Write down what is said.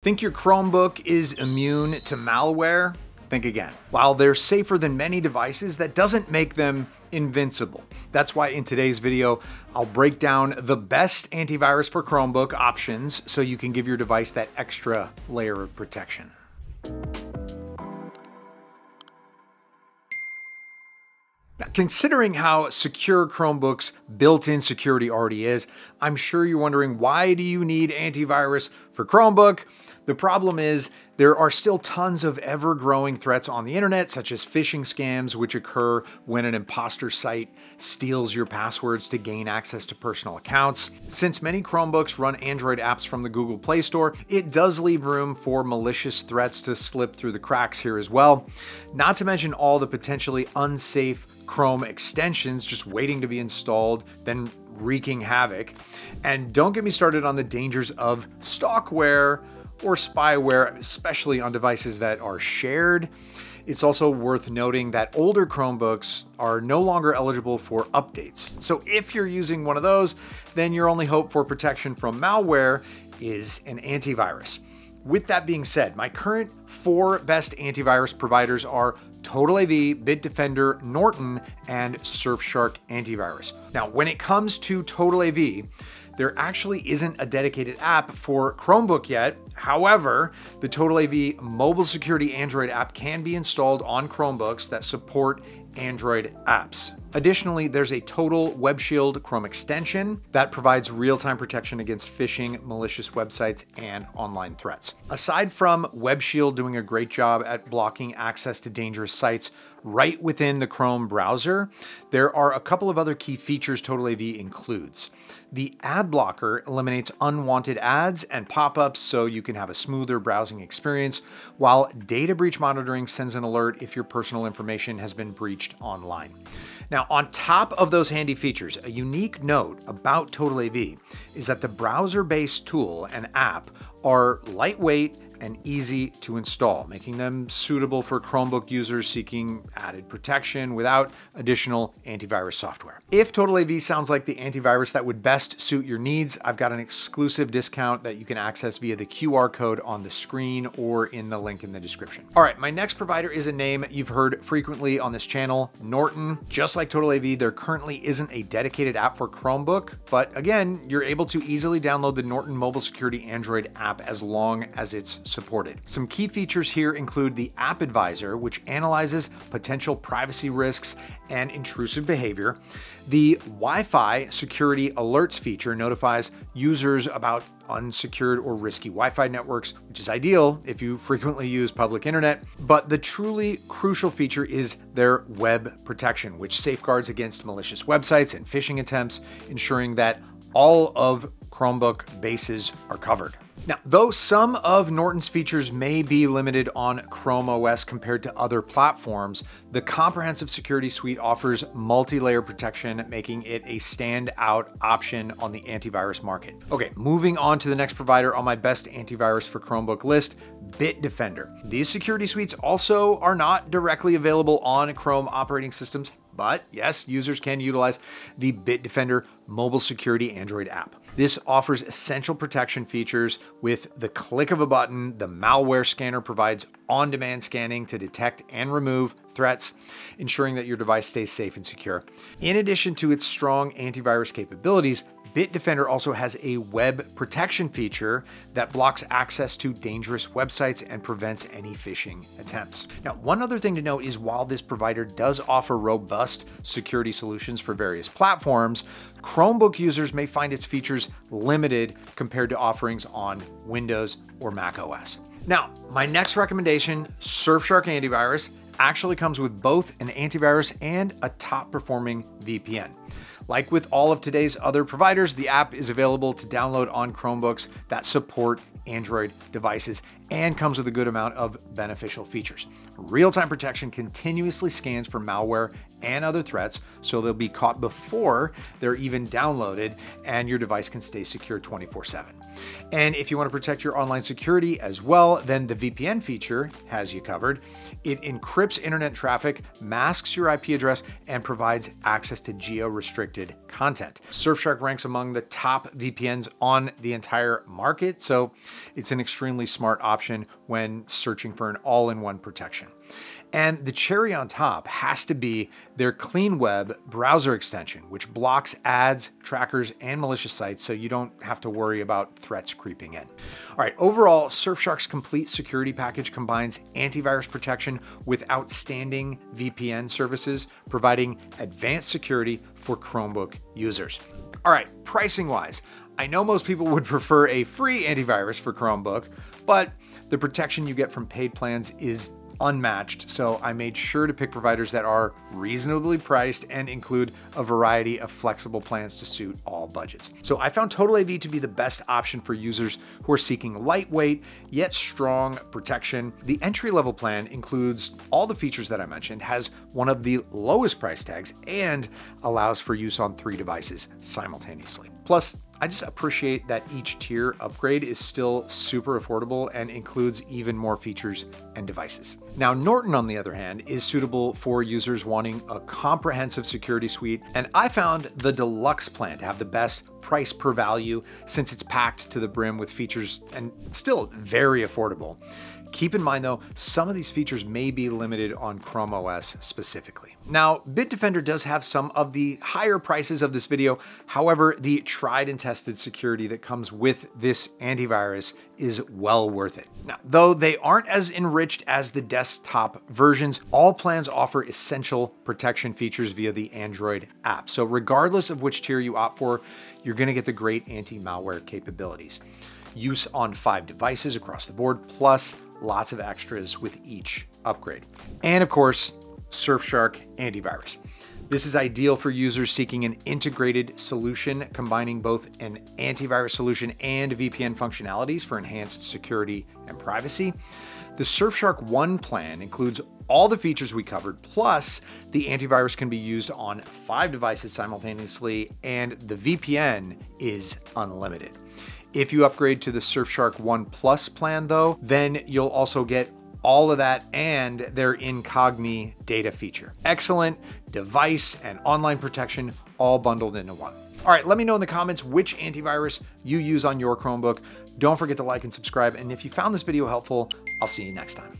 Think your Chromebook is immune to malware? Think again. While they're safer than many devices, that doesn't make them invincible. That's why in today's video, I'll break down the best antivirus for Chromebook options so you can give your device that extra layer of protection. Considering how secure Chromebook's built-in security already is, I'm sure you're wondering why do you need antivirus for Chromebook? The problem is there are still tons of ever-growing threats on the internet, such as phishing scams, which occur when an imposter site steals your passwords to gain access to personal accounts. Since many Chromebooks run Android apps from the Google Play Store, it does leave room for malicious threats to slip through the cracks here as well. Not to mention all the potentially unsafe Chrome extensions just waiting to be installed, then wreaking havoc. And don't get me started on the dangers of stalkware or spyware, especially on devices that are shared. It's also worth noting that older Chromebooks are no longer eligible for updates. So if you're using one of those, then your only hope for protection from malware is an antivirus. With that being said, my current four best antivirus providers are TotalAV, Bitdefender, Norton, and Surfshark Antivirus. Now, when it comes to TotalAV, there actually isn't a dedicated app for Chromebook yet. However, the TotalAV mobile security Android app can be installed on Chromebooks that support Android apps. Additionally, there's a Total Web Shield Chrome extension that provides real-time protection against phishing, malicious websites, and online threats. Aside from Web Shield doing a great job at blocking access to dangerous sites right within the Chrome browser, there are a couple of other key features TotalAV includes. The ad blocker eliminates unwanted ads and pop-ups so you can have a smoother browsing experience, while data breach monitoring sends an alert if your personal information has been breached online. Now, on top of those handy features, a unique note about TotalAV is that the browser-based tool and app are lightweight and easy to install, making them suitable for Chromebook users seeking added protection without additional antivirus software. If TotalAV sounds like the antivirus that would best suit your needs, I've got an exclusive discount that you can access via the QR code on the screen or in the link in the description. All right, my next provider is a name you've heard frequently on this channel, Norton. Just like TotalAV, there currently isn't a dedicated app for Chromebook, but again, you're able to easily download the Norton Mobile Security Android app as long as it's supported. Some key features here include the App Advisor, which analyzes potential privacy risks and intrusive behavior. The Wi Fi security alerts feature notifies users about unsecured or risky Wi Fi networks, which is ideal if you frequently use public internet. But the truly crucial feature is their web protection, which safeguards against malicious websites and phishing attempts, ensuring that all of Chromebook bases are covered. Now, though some of Norton's features may be limited on Chrome OS compared to other platforms, the comprehensive security suite offers multi-layer protection, making it a standout option on the antivirus market. Okay, moving on to the next provider on my best antivirus for Chromebook list, Bitdefender. These security suites also are not directly available on Chrome operating systems, but yes, users can utilize the Bitdefender mobile security Android app. This offers essential protection features with the click of a button. The malware scanner provides on demand scanning to detect and remove threats, ensuring that your device stays safe and secure. In addition to its strong antivirus capabilities, Bitdefender also has a web protection feature that blocks access to dangerous websites and prevents any phishing attempts. Now, one other thing to note is while this provider does offer robust security solutions for various platforms, Chromebook users may find its features limited compared to offerings on Windows or Mac OS. Now, my next recommendation, Surfshark Antivirus, actually comes with both an antivirus and a top performing VPN. Like with all of today's other providers, the app is available to download on Chromebooks that support Android devices and comes with a good amount of beneficial features. Real time protection continuously scans for malware and other threats, so they'll be caught before they're even downloaded, and your device can stay secure 24 7. And if you want to protect your online security as well, then the VPN feature has you covered. It encrypts internet traffic, masks your IP address, and provides access to geo-restricted content. Surfshark ranks among the top VPNs on the entire market, so it's an extremely smart option when searching for an all-in-one protection. And the cherry on top has to be their Clean Web browser extension, which blocks ads, trackers, and malicious sites so you don't have to worry about threats creeping in. All right, overall, Surfshark's complete security package combines antivirus protection with outstanding VPN services, providing advanced security for Chromebook users. All right, pricing wise, I know most people would prefer a free antivirus for Chromebook, but the protection you get from paid plans is unmatched, so I made sure to pick providers that are reasonably priced and include a variety of flexible plans to suit all budgets. So I found Total AV to be the best option for users who are seeking lightweight yet strong protection. The entry level plan includes all the features that I mentioned, has one of the lowest price tags, and allows for use on three devices simultaneously. Plus, I just appreciate that each tier upgrade is still super affordable and includes even more features and devices. Now, Norton, on the other hand, is suitable for users wanting a comprehensive security suite, and I found the deluxe plan to have the best price per value since it's packed to the brim with features and still very affordable. Keep in mind though, some of these features may be limited on Chrome OS specifically. Now, Bitdefender does have some of the higher prices of this video. However, the tried and tested security that comes with this antivirus is well worth it. Now, though they aren't as enriched as the desktop versions, all plans offer essential protection features via the Android app. So regardless of which tier you opt for, you're gonna get the great anti-malware capabilities. Use on five devices across the board, plus lots of extras with each upgrade. And of course, Surfshark antivirus. This is ideal for users seeking an integrated solution combining both an antivirus solution and VPN functionalities for enhanced security and privacy. The Surfshark One plan includes all the features we covered, plus the antivirus can be used on five devices simultaneously, and the VPN is unlimited. If you upgrade to the Surfshark One Plus plan though, then you'll also get all of that and their Incogni data feature. Excellent device and online protection all bundled into one. All right, let me know in the comments which antivirus you use on your Chromebook. Don't forget to like and subscribe. And if you found this video helpful, I'll see you next time.